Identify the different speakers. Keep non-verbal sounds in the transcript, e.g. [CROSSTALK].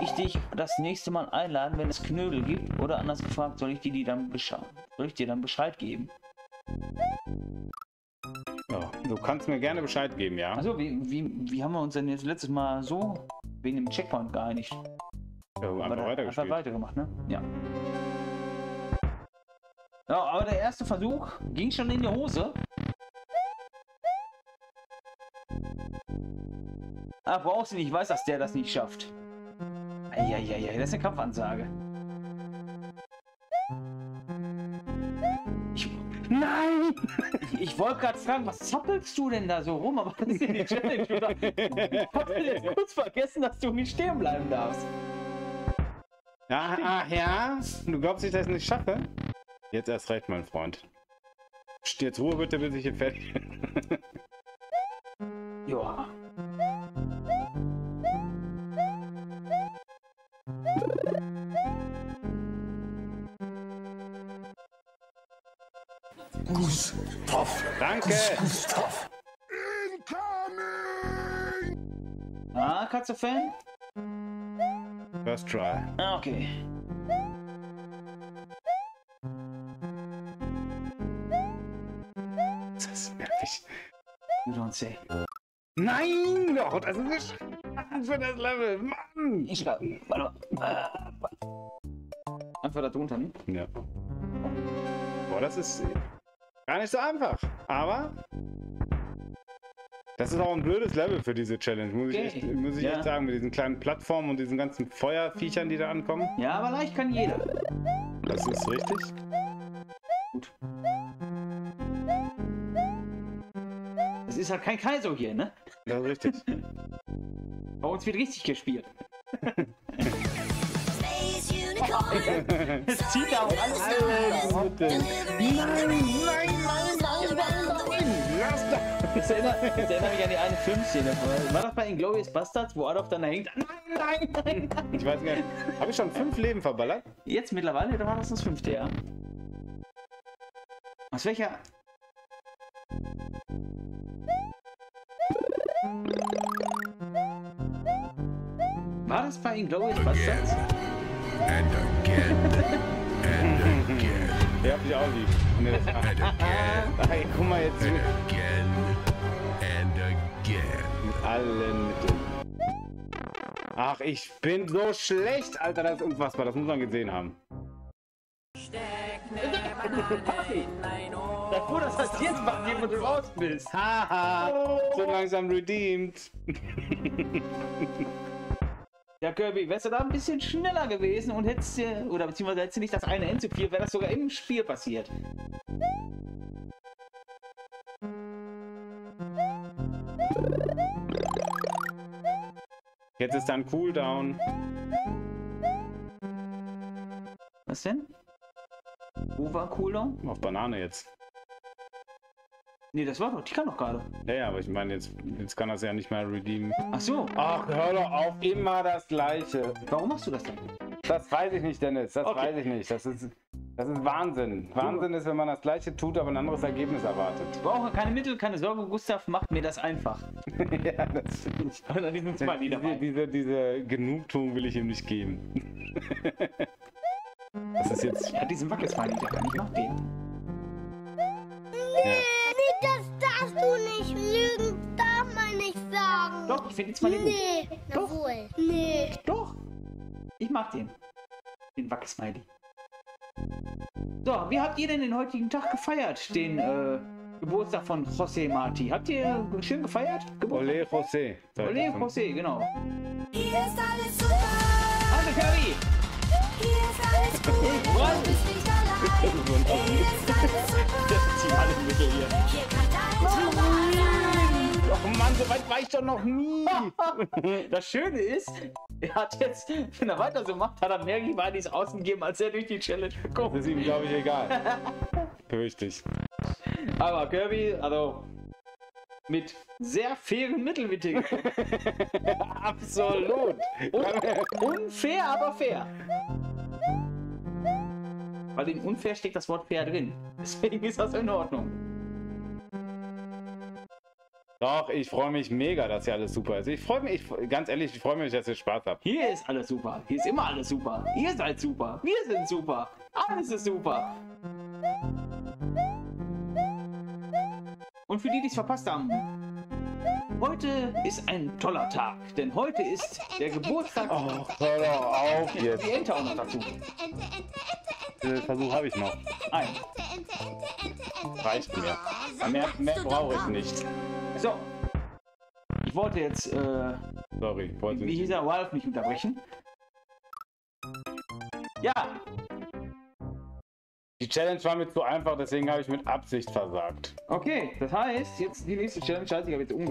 Speaker 1: ich dich das nächste Mal einladen, wenn es Knödel gibt? Oder anders gefragt, soll ich dir die dann Bescheid, soll ich dir dann Bescheid geben?
Speaker 2: Ja, du kannst mir gerne Bescheid geben, ja?
Speaker 1: Also, wie, wie, wie haben wir uns denn jetzt letztes Mal so wegen dem Checkpoint geeinigt?
Speaker 2: ja
Speaker 1: Aber
Speaker 2: einfach.
Speaker 1: Einfach weitergemacht, ne? Ja. Ja, aber der erste Versuch ging schon in die Hose. Ah, brauchst du nicht, ich weiß, dass der das nicht schafft. Eieiei, das ist eine Kampfansage. Ich, nein! Ich, ich wollte gerade fragen, was zappelst du denn da so rum? Aber das ist ja die Challenge, oder? Ich hab jetzt kurz vergessen, dass du nicht stehen bleiben darfst.
Speaker 2: Ja, ach ja? Du glaubst ich es nicht schaffe? Jetzt erst recht, mein Freund. Jetzt Ruhe bitte, bis ich hier fertig bin.
Speaker 1: Ja.
Speaker 3: Gustav.
Speaker 2: Danke!
Speaker 3: Gustav.
Speaker 1: Ah, Katze-Fan?
Speaker 2: First try.
Speaker 1: Ah, okay.
Speaker 2: Das ist nervig.
Speaker 1: You don't say.
Speaker 2: Nein! Doch, das ist Sch- für das Level. Mann!
Speaker 1: Ich schreibe. Warte mal. Äh, Einfach da drunter, ne?
Speaker 2: Ja. Boah, das ist gar nicht so einfach. Aber das ist auch ein blödes Level für diese Challenge, muss ich,
Speaker 1: Okay.
Speaker 2: echt, muss ich
Speaker 1: Ja.
Speaker 2: echt sagen. Mit diesen kleinen Plattformen und diesen ganzen Feuerviechern, die da ankommen.
Speaker 1: Ja, aber leicht kann jeder.
Speaker 2: Das ist richtig.
Speaker 1: Gut. Es ist halt kein Kaiser hier, ne?
Speaker 2: Das ist richtig. [LAUGHS]
Speaker 1: Bei uns wird richtig gespielt. [LAUGHS] Es zieht auch alles.
Speaker 2: Nein, nein, nein, nein, nein! Lass das!
Speaker 1: Das erinnert, das erinnert mich an die eine Filmszene. War das bei Inglourious Bastards, wo Adolf dann da hängt? Nein, nein, nein, nein.
Speaker 2: Ich weiß gar nicht. Habe ich schon fünf Leben verballert?
Speaker 1: Jetzt mittlerweile, da war das das fünfte, ja. Aus welcher... War das bei Inglourious Bastards?
Speaker 3: And again. And [LAUGHS] again.
Speaker 2: Der hab ich auch lieb. Nee, das
Speaker 3: And again. [LAUGHS]
Speaker 2: Guck mal jetzt
Speaker 3: And
Speaker 2: mit
Speaker 3: again. And again.
Speaker 2: allen Mitteln. Ach, ich bin so schlecht, Alter, das ist unfassbar. Das muss man gesehen haben.
Speaker 1: Davor, dass das jetzt passiert, wo du raus bist.
Speaker 2: Haha, so langsam redeemed. [LAUGHS]
Speaker 1: Ja, Kirby, wärst du da ein bisschen schneller gewesen und hättest dir, oder beziehungsweise hättest du nicht das eine End zu viel, wäre das sogar im Spiel passiert.
Speaker 2: Jetzt ist dann Cooldown.
Speaker 1: Was denn? Wo war Cooldown?
Speaker 2: Auf Banane jetzt.
Speaker 1: Nee, das war doch, die kam doch gerade.
Speaker 2: Ja, ja, aber ich meine, jetzt, jetzt kann das ja nicht mehr redeemen.
Speaker 1: Ach so,
Speaker 2: Ach, hör doch auf, immer das Gleiche.
Speaker 1: warum machst du das denn?
Speaker 2: Das weiß ich nicht, Dennis. Das
Speaker 1: Okay.
Speaker 2: weiß ich nicht. Das ist, das ist Wahnsinn. Wahnsinn ist, wenn man das Gleiche tut, aber ein anderes Ergebnis erwartet.
Speaker 1: Ich brauche keine Mittel, keine Sorge, Gustav macht mir das einfach. [LAUGHS]
Speaker 2: ja, das [LAUGHS] ich.
Speaker 1: Und dann diesen Smiley
Speaker 2: Diese,
Speaker 1: dabei.
Speaker 2: diese, diese Genugtuung will ich ihm nicht geben. [LAUGHS] das ist jetzt.
Speaker 1: Hat diesen Wackelsmiley da, kann ich mach den. Doch, ich finde den Smiley gut.
Speaker 4: Nee. Na
Speaker 1: Doch.
Speaker 4: wohl. Nee.
Speaker 1: Doch, ich mag den. Den Wackelsmiley. So, wie habt ihr denn den heutigen Tag gefeiert? Den äh, Geburtstag von José Marti. Habt ihr schön gefeiert? Geburtstag?
Speaker 2: Ole José.
Speaker 1: Ole José, genau.
Speaker 4: Hier ist alles super.
Speaker 1: Hallo Curry!
Speaker 4: Hier ist alles gut. [LAUGHS] Du bist nicht allein. Hier ist alles super. [LAUGHS]
Speaker 1: Das sind alle Mittel hier.
Speaker 4: Hier kann dein Zauber sein.
Speaker 2: Oh Mann, so weit war ich doch noch nie. [LAUGHS]
Speaker 1: Das Schöne ist, er hat jetzt, wenn er weiter so macht, hat er mehr Rivadis ausgegeben, als er durch die Challenge
Speaker 2: Das
Speaker 1: bekommen.
Speaker 2: ist ihm, glaube ich, egal. [LAUGHS] Fürchte ich.
Speaker 1: Aber Kirby, also mit sehr fairen Mitteln mit dir gekommen. [LAUGHS]
Speaker 2: Absolut.
Speaker 1: Un unfair, aber fair. Weil in unfair steckt das Wort fair drin. Deswegen ist das in Ordnung.
Speaker 2: Doch, ich freue mich mega, dass hier alles super ist. Ich freue mich, ich, ganz ehrlich, ich freue mich, dass ihr Spaß habt.
Speaker 1: Hier ist alles super. Hier ist immer alles super. Ihr seid super. Wir sind super. Alles ist super. Und für die, die es verpasst haben, heute ist ein toller Tag, denn heute ist der Geburtstag.
Speaker 2: Oh, hör doch auf jetzt.
Speaker 1: Die Ente auch noch dazu.
Speaker 4: Ente, Ente, Ente, Ente,
Speaker 2: Den Versuch habe ich noch.
Speaker 1: Ein.
Speaker 4: Ente, Ente, Ente, Ente.
Speaker 2: Reicht mir. Mehr, mehr brauche ich nicht.
Speaker 1: So. Ich wollte jetzt, äh,
Speaker 2: Sorry, ich wollte
Speaker 1: wie hieß er, Ralph nicht unterbrechen. Ja,
Speaker 2: Die Challenge war mir zu einfach, deswegen habe ich mit Absicht versagt.
Speaker 1: okay. Das heißt, jetzt die nächste Challenge heißt, ich habe jetzt umgebracht.